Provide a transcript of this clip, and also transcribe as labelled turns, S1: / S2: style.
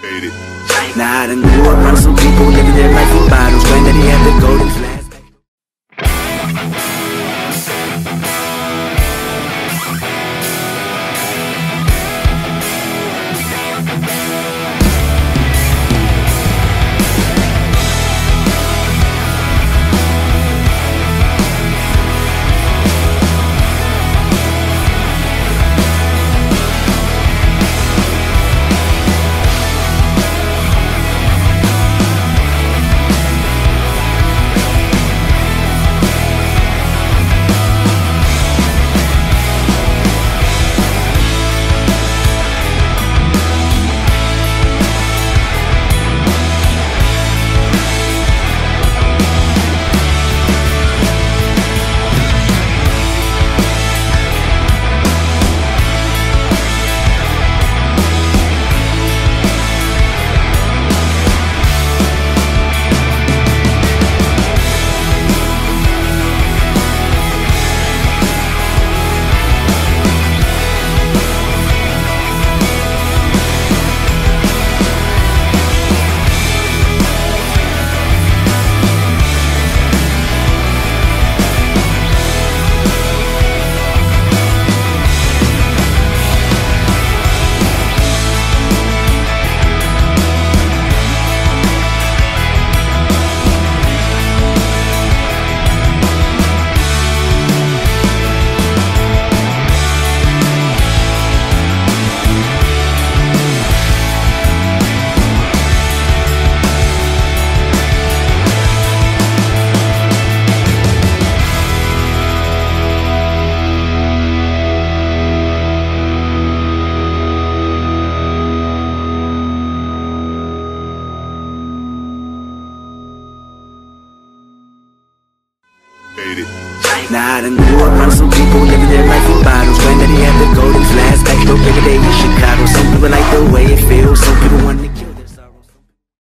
S1: Now I done grew up around some people living their life in bottles. Now I done grew around some people living their life in bottles. Granddaddy had the golden flask, back door every day in Chicago. Some people like the way it feels, some